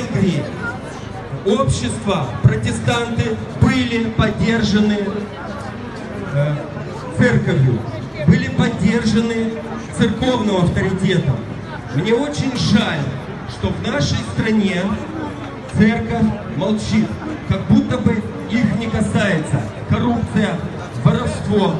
Венгрии общество, протестанты были поддержаны э, церковью, были поддержаны церковным авторитетом. Мне очень жаль, что в нашей стране церковь молчит, как будто бы их не касается. Коррупция, воровство,